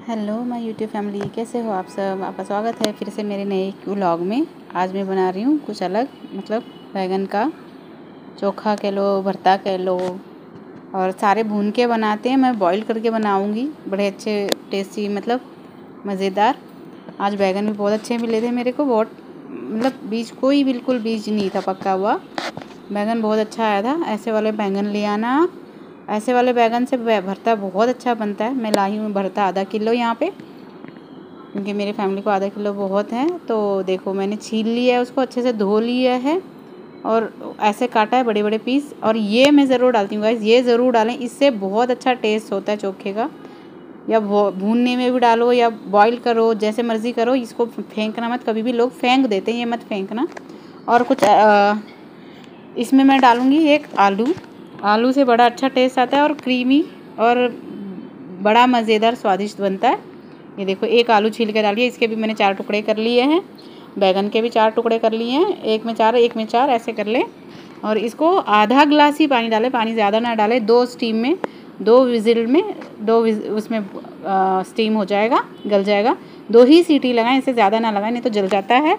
Hello, my YouTube family. कैसे हो आप सब? आपका स्वागत है फिर से मेरे नए व्लॉग में। आज मैं बना रही हूँ कुछ अलग मतलब बैगन का चोखा कह लो, भरता कह लो, और सारे भून के बनाते हैं। मैं बॉईल करके बनाऊँगी। बड़े अच्छे टेस्टी मतलब मज़ेदार। आज बैगन भी बहुत अच्छे मिले थे मेरे को। बहुत मतलब बीज, कोई बिल्कुल बीज नहीं था पक्का हुआ। बैगन बहुत अच्छा आया था। ऐसे वाले बैंगन ले आना आप। ऐसे वाले बैगन से भरता बहुत अच्छा बनता है। मैं लाई हूँ भरता आधा किलो यहाँ पे क्योंकि मेरी फैमिली को आधा किलो बहुत है। तो देखो मैंने छील लिया है उसको अच्छे से धो लिया है और ऐसे काटा है बड़े बड़े पीस। और ये मैं ज़रूर डालती हूँ गाइस ये ज़रूर डालें। इससे बहुत अच्छा टेस्ट होता है चोखे का। या भूनने में भी डालो या बॉईल करो जैसे मर्ज़ी करो। इसको फेंकना मत कभी भी लोग फेंक देते हैं ये मत फेंकना। और कुछ आ, इसमें मैं डालूँगी एक आलू। आलू से बड़ा अच्छा टेस्ट आता है और क्रीमी और बड़ा मज़ेदार स्वादिष्ट बनता है। ये देखो एक आलू छील के डालिए इसके भी मैंने चार टुकड़े कर लिए हैं। बैगन के भी चार टुकड़े कर लिए हैं एक में चार एक में चार ऐसे कर ले। और इसको आधा ग्लास ही पानी डालें पानी ज़्यादा ना डालें दो स्टीम में दो विजिल में दो उसमें आ, स्टीम हो जाएगा गल जाएगा। दो ही सीटी लगाएँ इसे ज़्यादा ना लगाएँ नहीं तो जल जाता है।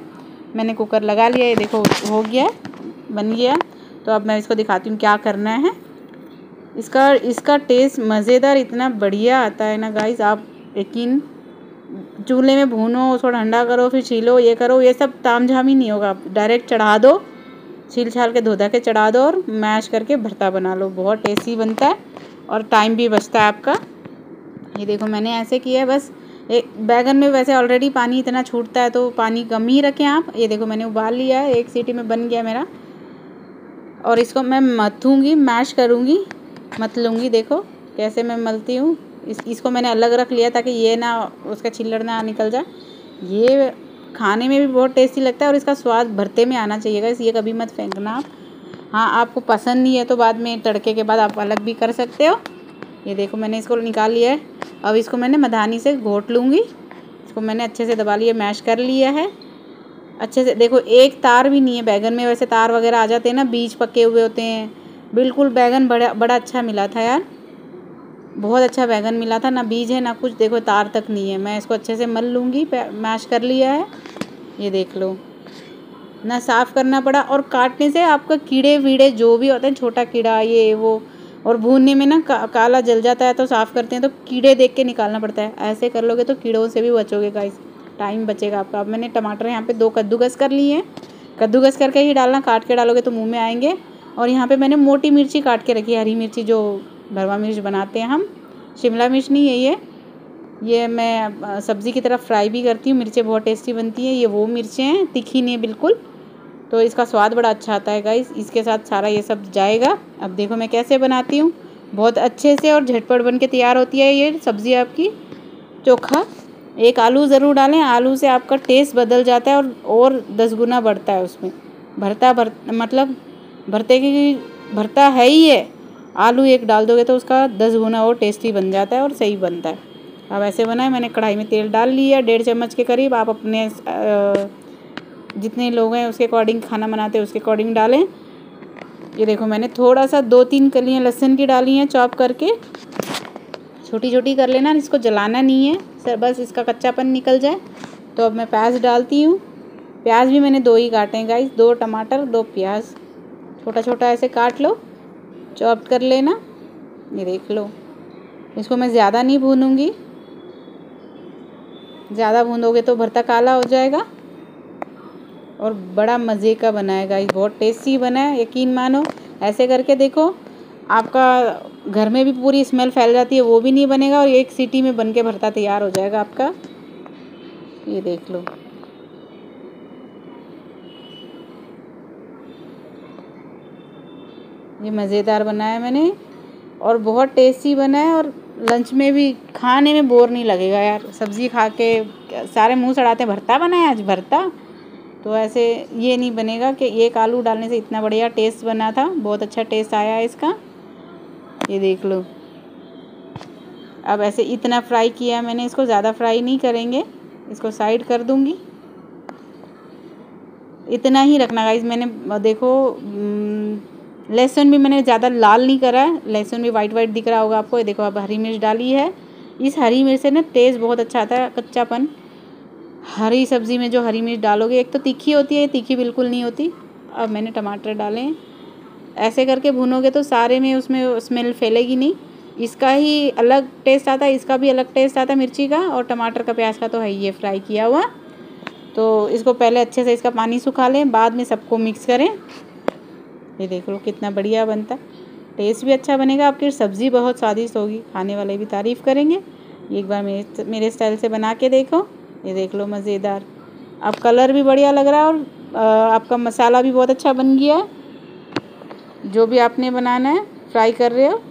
मैंने कुकर लगा लिया ये देखो हो गया बन गया तो अब मैं इसको दिखाती हूँ क्या करना है। इसका इसका टेस्ट मज़ेदार इतना बढ़िया आता है ना गाइस आप यकीन चूल्हे में भूनो, उसको ठंडा करो, फिर छीलो, ये करो, ये सब ताम झाम ही नहीं होगा। डायरेक्ट चढ़ा दो, छील छाल के धोधा के चढ़ा दो और मैश करके भरता बना लो। बहुत टेस्टी बनता है और टाइम भी बचता है आपका। ये देखो मैंने ऐसे किया है, बस एक बैगन में वैसे ऑलरेडी पानी इतना छूटता है तो पानी कम ही रखें आप। ये देखो मैंने उबाल लिया है, एक सीटी में बन गया मेरा। और इसको मैं मथूँगी मैश करूँगी, मत लूँगी, देखो कैसे मैं मलती हूँ। इस, इसको मैंने अलग रख लिया ताकि ये ना, उसका छिल्लड़ ना निकल जाए। ये खाने में भी बहुत टेस्टी लगता है और इसका स्वाद भरते में आना चाहिएगा इस ये कभी मत फेंकना आप। हाँ आपको पसंद नहीं है तो बाद में तड़के के बाद आप अलग भी कर सकते हो। ये देखो मैंने इसको निकाल लिया है। अब इसको मैंने मधानी से घोट लूँगी। इसको मैंने अच्छे से दबा लिया मैश कर लिया है। अच्छे से देखो एक तार भी नहीं है बैगन में वैसे तार वगैरह आ जाते हैं ना बीज पके हुए होते हैं। बिल्कुल बैगन बड़ा बड़ा अच्छा मिला था यार। बहुत अच्छा बैगन मिला था ना बीज है ना कुछ देखो तार तक नहीं है। मैं इसको अच्छे से मल लूँगी मैश कर लिया है। ये देख लो। ना साफ़ करना पड़ा और काटने से आपका कीड़े वीड़े जो भी होते हैं छोटा कीड़ा ये वो और भूनने में ना का, काला जल जाता है तो साफ़ करते हैं तो कीड़े देख के निकालना पड़ता है। ऐसे कर लोगे तो कीड़ों से भी बचोगे गाइस टाइम बचेगा आपका। अब मैंने टमाटर यहाँ पे दो कद्दूकस कर लिए हैं। कद्दूकस करके ही डालना, काट के डालोगे तो मुँह में आएँगे। और यहाँ पे मैंने मोटी मिर्ची काट के रखी है, हरी मिर्ची जो भरवा मिर्च बनाते हैं हम। शिमला मिर्च नहीं है ये। ये मैं सब्ज़ी की तरफ़ फ्राई भी करती हूँ, मिर्चें बहुत टेस्टी बनती हैं। ये वो मिर्चें हैं, तीखी नहीं है बिल्कुल। तो इसका स्वाद बड़ा अच्छा आता है गाइस। इसके साथ सारा ये सब जाएगा। अब देखो मैं कैसे बनाती हूँ। बहुत अच्छे से और झटपट बन के तैयार होती है ये सब्ज़ी आपकी। चोखा। एक आलू ज़रूर डालें, आलू से आपका टेस्ट बदल जाता है और और दस गुना बढ़ता है उसमें। भरता, भर मतलब भरते की, भरता है ही है। आलू एक डाल दोगे तो उसका दस गुना और टेस्टी बन जाता है और सही बनता है। अब ऐसे बनाए मैंने कढ़ाई में तेल डाल लिया, डेढ़ चम्मच के करीब आप अपने जितने लोग हैं उसके अकॉर्डिंग खाना बनाते हैं उसके अकॉर्डिंग डालें। ये देखो मैंने थोड़ा सा दो तीन कलियाँ लहसुन की डाली हैं, चॉप करके। छोटी छोटी कर लेना, इसको जलाना नहीं है। सर, बस इसका कच्चापन निकल जाए। तो अब मैं प्याज डालती हूँ। प्याज भी मैंने दो ही काटे हैं गाइस दो टमाटर, दो प्याज। छोटा छोटा ऐसे काट लो चॉप कर लेना। ये देख लो। इसको मैं ज़्यादा नहीं भूनूँगी। ज़्यादा भूनोगे तो भरता काला हो जाएगा। और बड़ा मज़े का बनाएगा ये बहुत टेस्टी बना है, यकीन मानो। ऐसे करके देखो आपका घर में भी पूरी स्मेल फैल जाती है, वो भी नहीं बनेगा और एक सीटी में बन के भरता तैयार हो जाएगा आपका। ये देख लो। ये मज़ेदार बनाया मैंने और बहुत टेस्टी बना है और लंच में भी खाने में बोर नहीं लगेगा यार। सब्ज़ी खा के सारे मुँह सड़ाते भरता बनाया आज, भरता। तो ऐसे ये नहीं बनेगा कि एक आलू डालने से इतना बढ़िया टेस्ट बना था, बहुत अच्छा टेस्ट आया है इसका। ये देख लो। अब ऐसे इतना फ्राई किया मैंने, इसको ज़्यादा फ्राई नहीं करेंगे। इसको साइड कर दूँगी। इतना ही रखना गाइज़ मैंने, देखो लहसुन भी मैंने ज़्यादा लाल नहीं करा है। लहसुन भी वाइट वाइट दिख रहा होगा आपको। ये देखो, अब हरी मिर्च डाली है। इस हरी मिर्च से ना टेस्ट बहुत अच्छा आता है, कच्चापन। हरी सब्ज़ी में जो हरी मिर्च डालोगे, एक तो तीखी होती है, तीखी बिल्कुल नहीं होती। अब मैंने टमाटर डाले। हैं ऐसे करके भूनोगे तो सारे में उसमें स्मेल फैलेगी नहीं। इसका ही अलग टेस्ट आता है, इसका भी अलग टेस्ट आता है मिर्ची का और टमाटर का प्याज का तो है ये फ्राई किया हुआ। तो इसको पहले अच्छे से इसका पानी सुखा लें, बाद में सबको मिक्स करें। ये देख लो कितना बढ़िया बनता है। टेस्ट भी अच्छा बनेगा आपकी सब्ज़ी बहुत स्वादिष्ट होगी, खाने वाले भी तारीफ़ करेंगे। एक बार मेरे मेरे स्टाइल से बना के देखो, ये देख लो मज़ेदार। अब कलर भी बढ़िया लग रहा है और आपका मसाला भी बहुत अच्छा बन गया है। जो भी आपने बनाना है फ्राई कर रहे हो।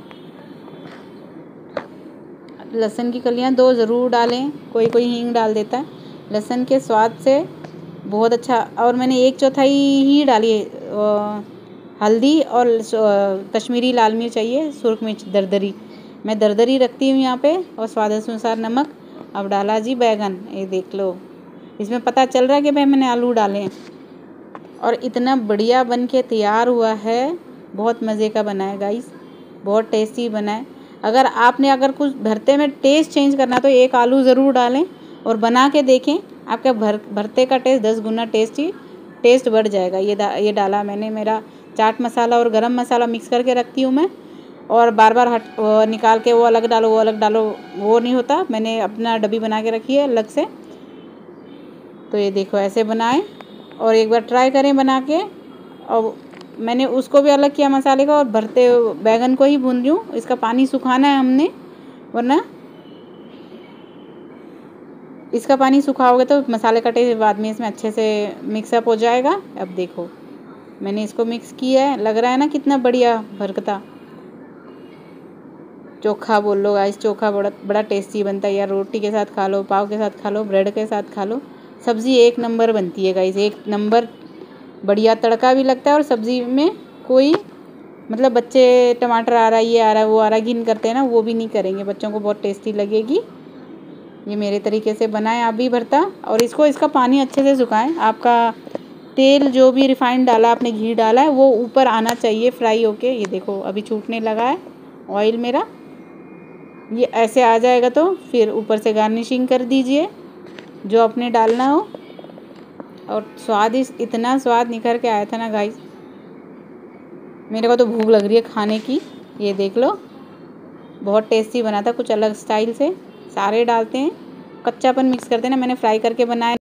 लहसुन की कलियाँ दो ज़रूर डालें, कोई कोई हींग डाल देता है। लहसुन के स्वाद से बहुत अच्छा और मैंने एक चौथाई ही डाली हल्दी और कश्मीरी लाल मिर्च चाहिए सुरख मिर्च, दरदरी। मैं दरदरी रखती हूँ यहाँ पे, और स्वाद अनुसार नमक। अब डाला जी बैगन, ये देख लो। इसमें पता चल रहा है कि भाई मैंने आलू डाले और इतना बढ़िया बन के तैयार हुआ है। बहुत मज़े का बना है गाइस बहुत टेस्टी बना है. अगर आपने अगर कुछ भरते में टेस्ट चेंज करना तो एक आलू ज़रूर डालें और बना के देखें. आपका भर भरते का टेस्ट दस गुना टेस्टी टेस्ट बढ़ जाएगा. ये दा, ये डाला मैंने मेरा चाट मसाला और गरम मसाला मिक्स करके रखती हूँ मैं. और बार बार हट निकाल के वो अलग डालो वो अलग डालो वो नहीं होता. मैंने अपना डब्बी बना के रखी है अलग से. तो ये देखो ऐसे बनाएँ और एक बार ट्राई करें बना के. और मैंने उसको भी अलग किया मसाले का और भरते बैगन को ही भून रही हूँ। इसका पानी सुखाना है हमने, वरना इसका पानी सुखाओगे तो मसाले कटे बाद में इसमें अच्छे से मिक्सअप हो जाएगा। अब देखो, मैंने इसको मिक्स किया है। लग रहा है ना कितना बढ़िया भरकता। चोखा बोल लो गाइस चोखा बड़ा बड़ा टेस्टी बनता है यार। रोटी के साथ खा लो, पाव के साथ खा लो ब्रेड के साथ खा लो। सब्ज़ी एक नंबर बनती है गाइस एक नंबर बढ़िया तड़का भी लगता है और सब्ज़ी में कोई मतलब बच्चे टमाटर आ रहा है, ये आ रहा है, वो आ रहा है, घिन करते हैं ना, वो भी नहीं करेंगे। बच्चों को बहुत टेस्टी लगेगी। ये मेरे तरीके से बनाएँ आप भी भरता। और इसको, इसका पानी अच्छे से सुखाएँ। आपका तेल जो भी रिफाइंड डाला, आपने घी डाला है, वो ऊपर आना चाहिए फ्राई होके। ये देखो, अभी छूटने लगा है ऑयल मेरा। ये ऐसे आ जाएगा तो फिर ऊपर से गार्निशिंग कर दीजिए, जो आपने डालना हो। और स्वाद ही इतना स्वाद निखर के आया था ना गाइस मेरे को तो भूख लग रही है खाने की। ये देख लो। बहुत टेस्टी बना था, कुछ अलग स्टाइल से। सारे डालते हैं। कच्चापन मिक्स करते हैं ना, मैंने फ्राई करके बनाया।